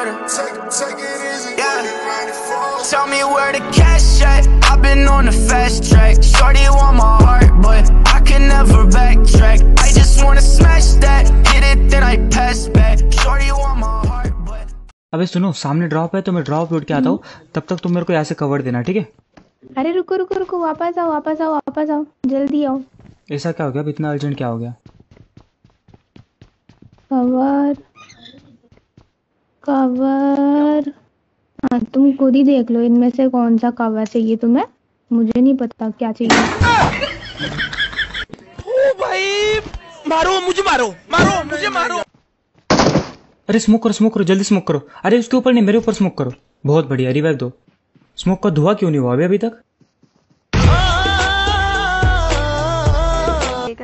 Yeah. Tell me where the cash at. I've been on the fast track. Shorty want my heart, but I can never backtrack. I just wanna smash that. Hit it, then I pass back. Shorty want my heart, but. अबे सुनो सामने drop है तो मैं drop उठ के आता हूँ तब तक तुम मेरे को यहाँ से कवर देना ठीक है अरे रुको रुको रुको वापस आओ वापस आओ वापस आओ जल्दी आओ ऐसा क्या हो गया अब इतना अर्जेंट क्या हो गया कवर कवर हाँ तुम खुद ही देख लो इनमें से कौन सा कवर चाहिए तुम्हें? मुझे नहीं पता क्या चाहिए। भाई मारो मुझे मारो मारो मुझे मारो। अरे स्मोक करो स्मोक करो जल्दी स्मोक करो। अरे उसके ऊपर नहीं मेरे ऊपर स्मोक करो। बहुत बढ़िया रिवाइव दो। स्मोक का धुआँ क्यों नहीं हुआ अभी अभी तक?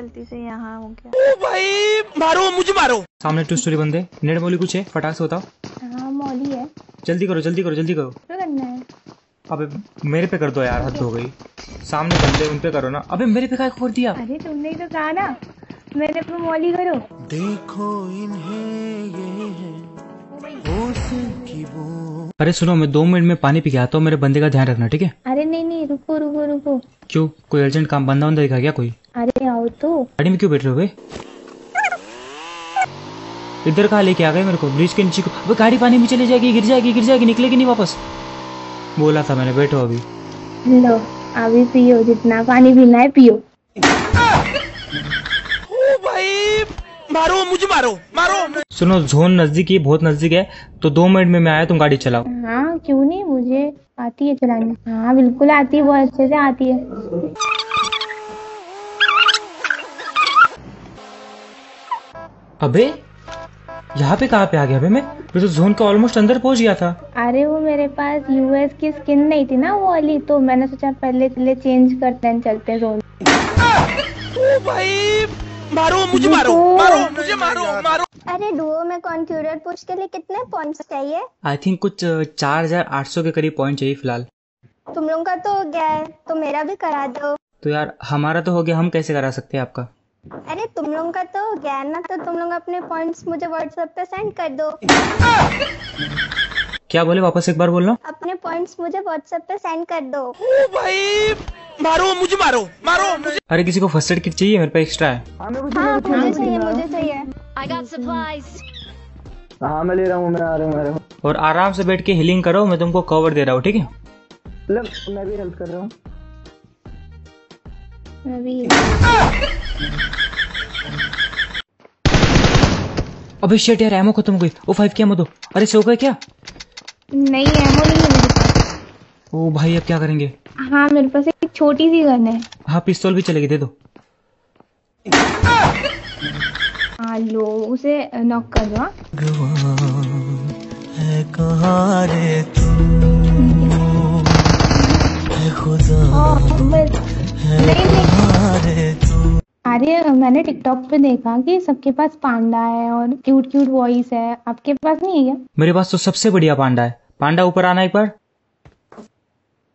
गलती से यहाँ हो गया। भाई मारो मुझे मारो। सामने टू स्टोरी बंदे। नेट बोली कुछ है? फटाक से बताओ। हाँ मौली है। जल्दी करो जल्दी करो जल्दी करो। क्या करना है? अबे मेरे पे कर दो यार हद हो गई। सामने बंदे उन पे करो ना। अबे मेरे पे क्या खोल दिया। अरे तुमने ही तो कहा ना। मेरे पे मौली करो। देखो इन्हें अरे सुनो मैं दो मिनट में पानी पी के आता हूँ। मेरे बंदे का ध्यान रखना ठीक है? अरे नहीं नहीं रुको रुको रुको। क्यों? कोई अर्जेंट काम बंदा बंदा दिखा गया कोई? अरे आओ तो। गाड़ी में क्यों बैठ रहे हो इधर कहा लेके आ गए मेरे को? ब्रिज के नीचे को वो गाड़ी पानी में चली जाएगी गिर जाएगी गिर जाएगी निकलेगी नहीं वापस। बोला था मैंने बैठो अभी। लो अभी पियो जितना पानी पीना है पियो। सुनो जोन नज़दीक ही बहुत नज़दीक है तो दो मिनट में मैं आया तुम गाड़ी चलाओ। हाँ क्यों नहीं? मुझे आती है चलानी। हाँ बिल्कुल आती है बहुत अच्छे से आती है। अबे यहाँ पे कहाँ पे आ गया? अबे मैं मैं तो जोन के ऑलमोस्ट अंदर पहुँच गया था। अरे वो मेरे पास यूएस की स्किन नहीं थी ना वो वाली तो मैंने सोचा पहले चले चेंज करते हैं चलते हैं जोन अरे डुओ में कॉन्फ्यूरर पुश के लिए कितने पॉइंट्स चाहिए? आई थिंक कुछ चार हज़ार आठ सौ के करीब पॉइंट चाहिए फ़िलहाल। तुम लोगों का तो हो गया है तो मेरा भी करा दो। तो यार हमारा तो हो गया हम कैसे करा सकते हैं आपका? अरे तुम लोगों का तो हो गया ना तो तुम लोग अपने पॉइंट्स मुझे व्हाट्सएप पे सेंड कर दो। क्या बोले वापस एक बार बोलना? अपने पॉइंट्स मुझे व्हाट्सएप पे सेंड कर दो। अरे किसी को फ़र्स्ट एड किट चाहिए? मेरे पे एक्स्ट्रा है। हाँ मुझे चाहिए मुझे चाहिए। I got supplies. हाँ मैं ले रहा हूँ मैं आ रहा हूँ आ रहा हूँ। और आराम से बैठ के हीलिंग करो मैं तुमको कवर दे रहा हूँ ठीक है? मतलब मैं भी हेल्प कर रहा हूँ। मैं भी। अबे शेट यार एमो खत्म हो गई। ओ फाइव क्या दो अरे सो गए क्या? नहीं एमो नहीं है मेरे पास ओ भाई अब क्या करेंगे? हाँ मेरे पास एक छोटी सी गन है। हाँ पिस्तौल भी चलेगी दे दो। हाँ लो उसे नॉक कर दो हाँ। नहीं। अरे मैंने टिकटॉक पे देखा कि सबके पास पांडा है और क्यूट क्यूट वॉइस है। आपके पास नहीं है क्या? मेरे पास तो सबसे बढ़िया पांडा है। पांडा ऊपर आना एक बार।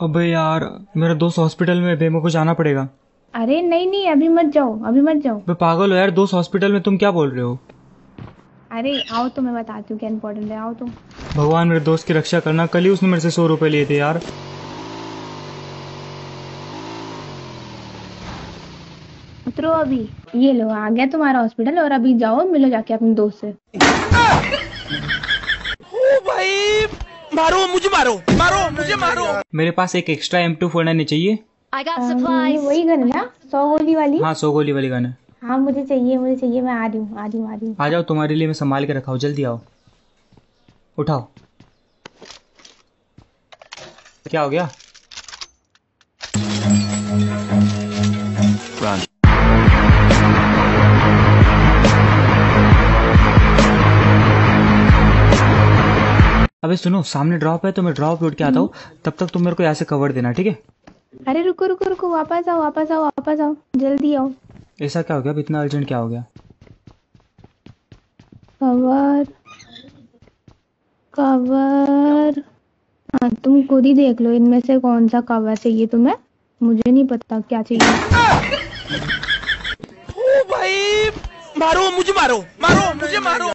अबे यार मेरा दोस्त हॉस्पिटल में बे मेरे को जाना पड़ेगा। अरे नहीं नहीं अभी मत जाओ अभी मत जाओ। बे पागल हो यार दोस्त हॉस्पिटल में तुम क्या बोल रहे हो? अरे आओ तो मैं बताती हूँ क्या इम्पोर्टेंट है आओ तो। भगवान मेरे दोस्त की रक्षा करना कल ही उसने मेरे से सौ रुपए लिए थे यार। उतरो अभी ये लो आ गया तुम्हारा हॉस्पिटल और अभी जाओ मिलो जाके अपने दोस्त से। मेरे पास एक extra M two four nine चाहिए। ये supplies. वही गन है ना सौ गोली वाली? हाँ सौ गोली वाली गन। है हाँ मुझे चाहिए मुझे चाहिए मैं आ रही हूँ आ रही हूँ आ रही हूँ। आ जाओ तुम्हारे लिए मैं संभाल के रखा हूँ जल्दी आओ। उठाओ। क्या हो गया? अबे सुनो सामने ड्रॉप है तो मैं ड्रॉप उठ के आता हूँ। तब तक तुम मेरे को यहाँ से कवर देना ठीक है? अरे रुको रुको रुको वापस आओ वापस आओ वापस आओ जल्दी आओ। ऐसा क्या हो गया? अब इतना अर्जेंट क्या हो गया? कवर कवर हाँ तुम खुद ही देख लो इनमें से कौन सा कवर चाहिए तुम्हें? मुझे नहीं पता क्या चाहिए। ओ भाई मारो मुझे मारो मारो मुझे मारो।